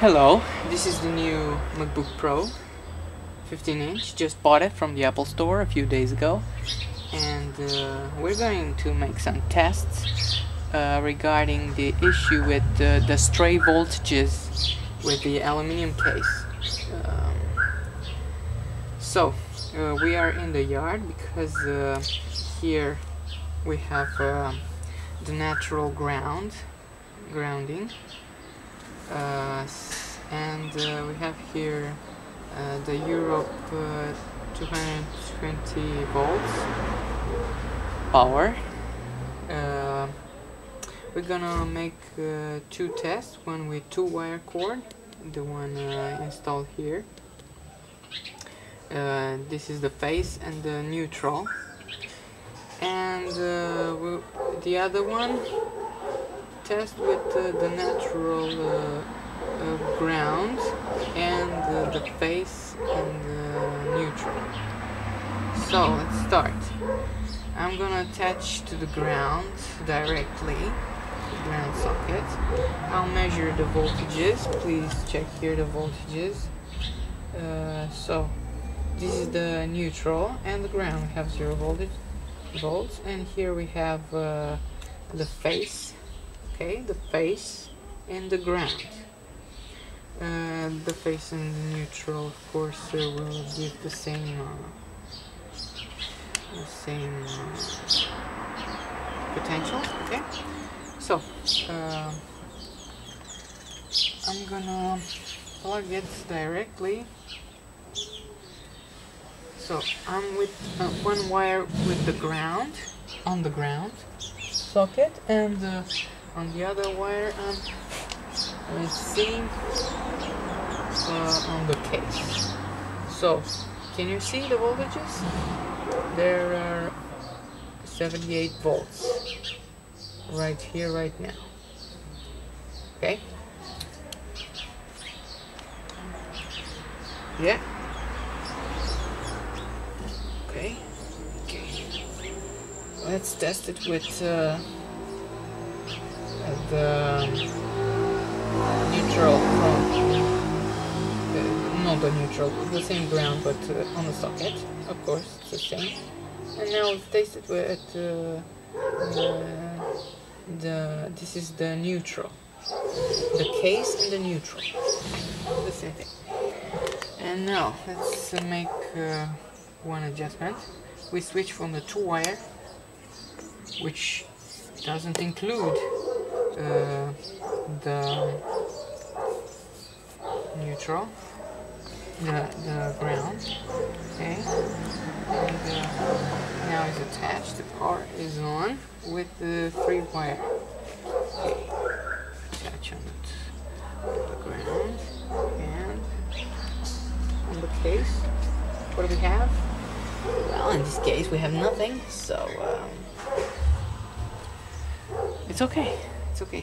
Hello, this is the new MacBook Pro 15 inch. Just bought it from the Apple Store a few days ago, and uh, we're going to make some tests uh, regarding the issue with uh, the stray voltages with the aluminium case. Um, so, uh, we are in the yard because uh, here we have uh, the natural ground grounding and uh, we have here uh, the Europe 220 volts power. We're gonna make uh, two tests. One with two wire cord the one uh, installed here. Uh, this is the phase and the neutral. And the other one test with uh, the natural uh, uh, ground and the phase and the neutral. So let's start. I'm gonna attach to the ground directly, the ground socket. I'll measure the voltages. Please check here the voltages. Uh, so this is the neutral and the ground. We have zero voltage volts, and here we have uh, the phase okay the phase and the ground. Uh, the phase and neutral of course uh, will give the same uh, the same uh, potential okay? So uh, I'm gonna plug it directly. So I'm with uh, one wire with the ground on the ground socket and on the other wire um, let's see. Uh, on the case. So can you see the voltages? There are 78 volts. Right here right now. Okay. Yeah. Okay. Okay. Let's test it with uh, the neutral from uh, not the neutral, the same ground but uh, on the socket, of course, it's the same. And now let's taste it with uh, the, the, this is the neutral, the case and the neutral, the same thing. And now let's make uh, one adjustment. We switch from the two wire, which doesn't include uh, the neutral, the, the ground, okay, and uh, now it's attached, the power is on with the free wire, okay, attach on it, the ground, and on the case, what do we have? Well, in this case we have nothing, so um, it's okay. Okay.